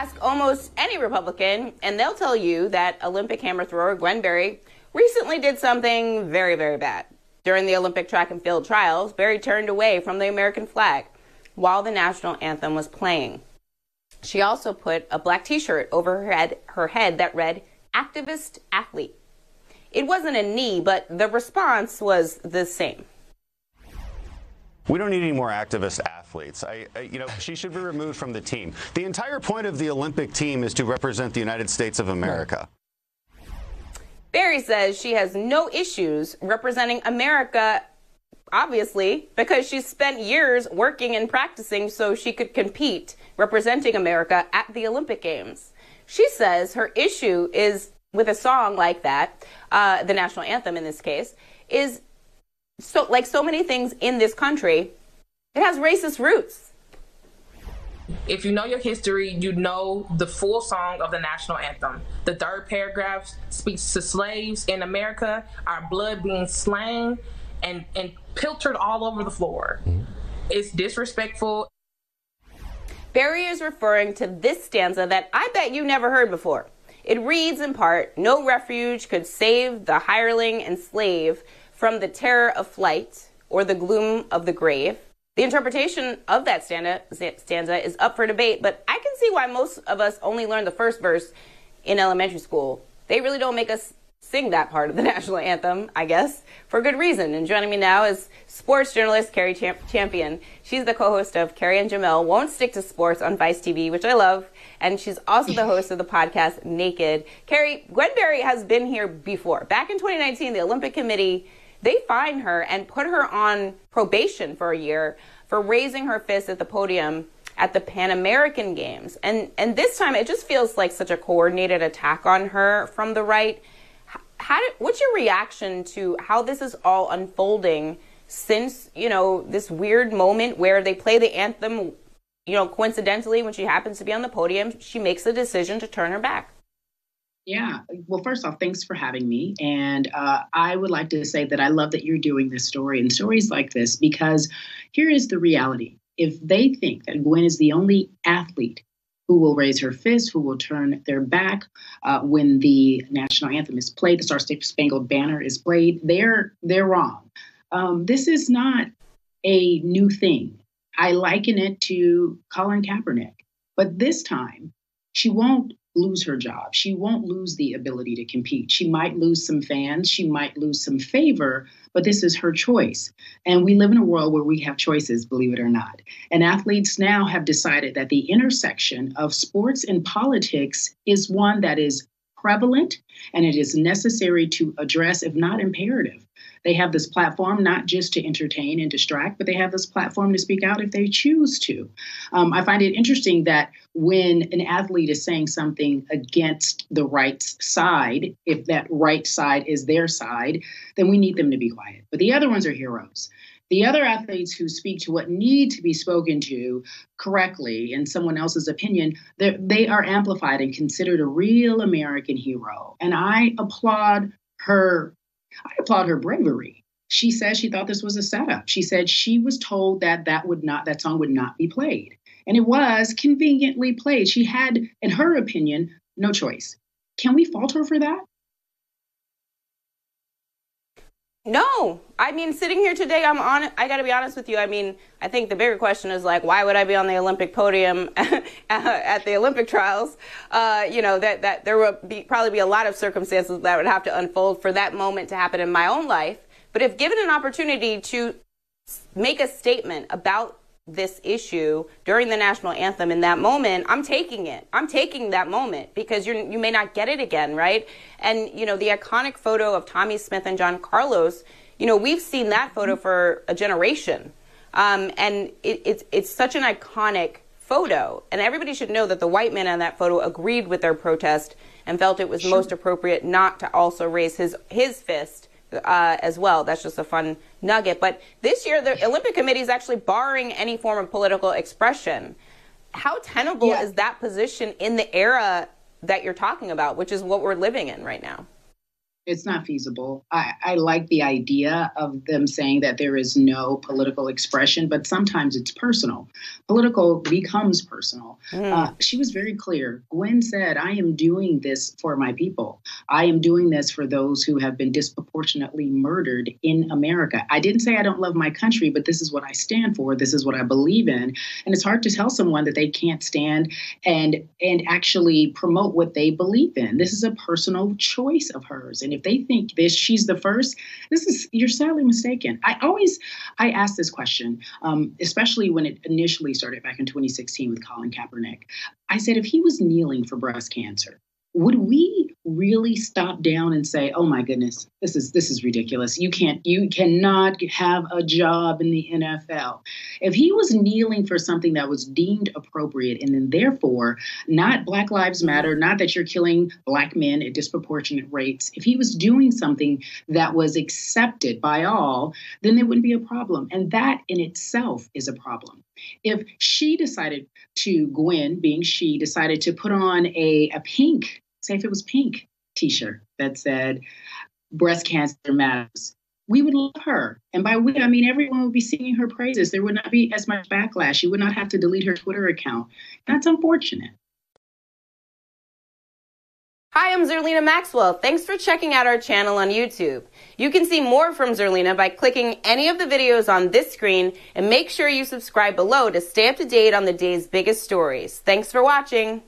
Ask almost any Republican, and they'll tell you that Olympic hammer thrower Gwen Berry recently did something very, very bad. During the Olympic track and field trials, Berry turned away from the American flag while the national anthem was playing. She also put a black t shirt over her head, her head that read, Activist Athlete. It wasn't a knee, but the response was the same. We don't need any more activist athletes. I, I, you know, she should be removed from the team. The entire point of the Olympic team is to represent the United States of America. Berry says she has no issues representing America, obviously, because she spent years working and practicing so she could compete representing America at the Olympic Games. She says her issue is with a song like that, uh, the national anthem in this case, is so like so many things in this country, it has racist roots. If you know your history, you know the full song of the national anthem. The third paragraph speaks to slaves in America, our blood being slain and, and pilchered all over the floor. Mm-hmm. It's disrespectful. Berry is referring to this stanza that I bet you never heard before. It reads in part No refuge could save the hireling and slave from the terror of flight or the gloom of the grave. The interpretation of that stanza is up for debate, but I can see why most of us only learn the first verse in elementary school. They really don't make us sing that part of the national anthem, I guess, for good reason. And joining me now is sports journalist Cari Champion. She's the co-host of Cari and Jemele Won't Stick to Sports on Vice TV, which I love. And she's also the host of the podcast Naked. Cari, Gwen Berry has been here before. Back in 2019, the Olympic Committee, they fined her and put her on probation for a year for raising her fist at the podium at the Pan American Games. And and this time it just feels like such a coordinated attack on her from the right. How did, what's your reaction to how this is all unfolding since, you know, this weird moment where they play the anthem, you know, coincidentally when she happens to be on the podium, she makes the decision to turn her back. Yeah. Well, first off, thanks for having me. And uh, I would like to say that I love that you're doing this story and stories like this because here is the reality if they think that Gwen is the only athlete who will raise her fist, who will turn their back uh, when the national anthem is played, the Star Spangled Banner is played, they're they're wrong. Um, this is not a new thing. I liken it to Colin Kaepernick, but this time she won't lose her job. She won't lose the ability to compete. She might lose some fans, she might lose some favor, but this is her choice. And we live in a world where we have choices, believe it or not. And athletes now have decided that the intersection of sports and politics is one that is prevalent and it is necessary to address, if not imperative. They have this platform not just to entertain and distract, but they have this platform to speak out if they choose to. Um, I find it interesting that when an athlete is saying something against the right side, if that right side is their side, then we need them to be quiet. But the other ones are heroes. The other athletes who speak to what need to be spoken to correctly in someone else's opinion, they are amplified and considered a real American hero. And I applaud her I applaud her bravery. She says she thought this was a setup. She said she was told that that would not that song would not be played. And it was conveniently played. She had, in her opinion, no choice. Can we fault her for that? No, I mean, sitting here today, I'm on. I got to be honest with you. I mean, I think the bigger question is like, why would I be on the Olympic podium at the Olympic trials? Uh, you know, that that there would be probably be a lot of circumstances that would have to unfold for that moment to happen in my own life. But if given an opportunity to make a statement about this issue during the national anthem in that moment, I'm taking it. I'm taking that moment because you you may not get it again, right? And you know, the iconic photo of Tommie Smith and John Carlos, you know, we've seen that photo for a generation. Um, and it, it's it's such an iconic photo, and everybody should know that the white man on that photo agreed with their protest and felt it was sure. most appropriate not to also raise his his fist uh, as well. That's just a fun nugget. But this year, the Olympic Committee is actually barring any form of political expression. How tenable yeah. is that position in the era that you're talking about, which is what we're living in right now? It's not feasible. I, I, like the idea of them saying that there is no political expression, but sometimes it's personal. Political becomes personal. Mm. Uh, she was very clear. Gwen said, I am doing this for my people. I am doing this for those who have been disproportionately murdered in America. I didn't say I don't love my country, but this is what I stand for. This is what I believe in. And it's hard to tell someone that they can't stand and and actually promote what they believe in. This is a personal choice of hers. And if they think this, she's the first, this is, you're sadly mistaken. I always, I ask this question, um, especially when it initially started back in 2016 with Colin Kaepernick. I said, if he was kneeling for breast cancer, would we really stop down and say oh my goodness this is this is ridiculous. You can't you cannot have a job in the NFL if he was kneeling for something that was deemed appropriate and then therefore not black lives matter not that you're killing black men at disproportionate rates if he was doing something that was accepted by all then there wouldn't be a problem. And that in itself is a problem if she decided to gwen being she decided to put on a, a pink say if it was pink t-shirt that said breast cancer matters we would love her. And by we i mean everyone would be singing her praises. There would not be as much backlash. You would not have to delete her twitter account. That's unfortunate Hi, I'm Zerlina Maxwell. Thanks for checking out our channel on YouTube. You can see more from Zerlina by clicking any of the videos on this screen and make sure you subscribe below to stay up to date on the day's biggest stories. Thanks for watching.